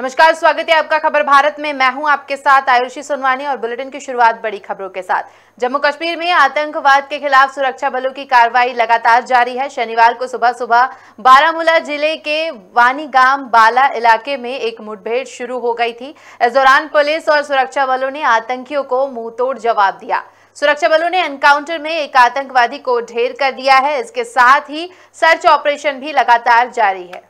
नमस्कार, स्वागत है आपका खबर भारत में। मैं हूँ आपके साथ आयुषी सोनवानी और बुलेटिन की शुरुआत बड़ी खबरों के साथ। जम्मू कश्मीर में आतंकवाद के खिलाफ सुरक्षा बलों की कार्रवाई लगातार जारी है। शनिवार को सुबह सुबह बारामूला ज़िले के वानीगाम बाला इलाके में एक मुठभेड़ शुरू हो गई थी। इस दौरान पुलिस और सुरक्षा बलों ने आतंकियों को मुंहतोड़ जवाब दिया। सुरक्षा बलों ने एनकाउंटर में एक आतंकवादी को ढेर कर दिया है। इसके साथ ही सर्च ऑपरेशन भी लगातार जारी है।